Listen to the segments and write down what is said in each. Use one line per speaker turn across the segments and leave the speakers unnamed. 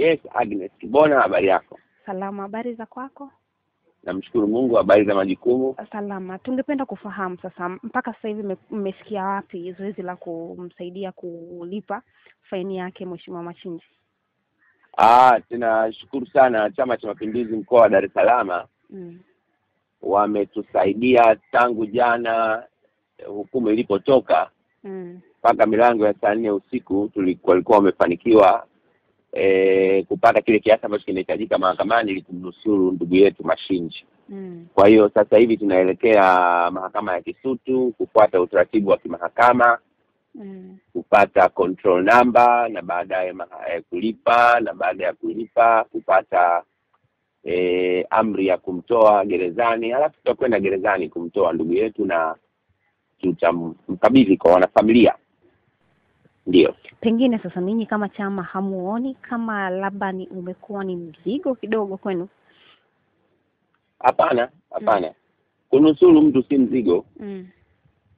Yes, Agnes Kibona, habari yako?
Salama, habari za kwako?
Namshukuru Mungu. Habari za majukumu?
Salama. Tungependa kufahamu sasa, mpaka sasa hivi mmefikia wapi zoezi la kumsaidia kulipa faini yake Mheshimiwa Machinji?
Ah, tunashukuru sana Chama cha Mapinduzi mkoa wa Dar es Salaam
Mm.
wametusaidia tangu jana hukumu ilipotoka mpaka
Mm.
mpaka milango ya saa nne usiku tulikuwa walikuwa wamefanikiwa e, kupata kile kiasi ambacho kinahitajika mahakamani ili kumnusuru ndugu yetu Mashinji.
Mm.
Kwa hiyo sasa hivi tunaelekea mahakama ya Kisutu kufuata utaratibu wa kimahakama
Mm.
kupata control number na baadaye eh, kulipa na baada ya kulipa kupata eh, amri ya kumtoa gerezani halafu tutakwenda gerezani kumtoa ndugu yetu na tutamkabidhi kwa wanafamilia ndio
Pengine sasa ninyi kama chama hamuoni kama labda ni umekuwa ni mzigo kidogo kwenu?
hapana hapana Mm. kunusuru mtu si mzigo
Mm.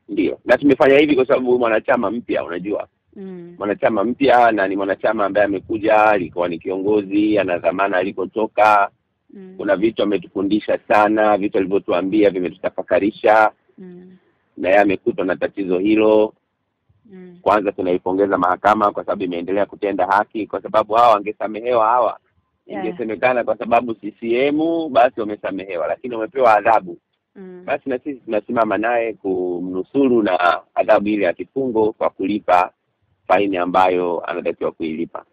ndio na tumefanya hivi kwa sababu mwanachama mpya unajua
Mm.
mwanachama mpya na ni mwanachama ambaye amekuja alikuwa ni kiongozi ana dhamana alikotoka
Mm.
kuna vitu ametufundisha sana vitu alivyotuambia vimetutafakarisha
Mm.
na yeye amekutwa na tatizo hilo
Mm.
kwanza tunaipongeza mahakama kwa sababu imeendelea kutenda haki kwa sababu hawa wangesamehewa hawa
Yeah.
ingesemekana kwa sababu CCM basi wamesamehewa lakini wamepewa adhabu
Mm.
basi na sisi tunasimama naye kumnusuru na adhabu ile ya kifungo kwa kulipa faini ambayo anatakiwa kuilipa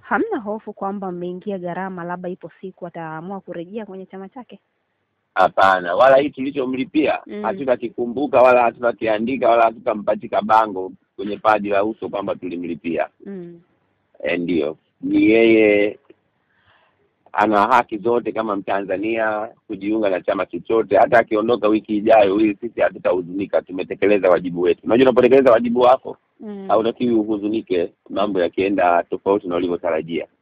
Hamna hofu kwamba mmeingia gharama, labda ipo siku ataamua kurejea kwenye chama chake?
hapana wala hii tulichomlipia
Mm.
hatutakikumbuka wala hatutakiandika wala hatutampatika bango kwenye paji la uso kwamba tulimlipia.
Mm.
e, ndio. Ni yeye ana haki zote kama mtanzania kujiunga na chama chochote. Hata akiondoka wiki ijayo ili sisi hatutahuzunika tumetekeleza wajibu wetu. Unajua unapotekeleza wajibu wako
Mm.
hautakiwi uhuzunike mambo yakienda tofauti na ulivyotarajia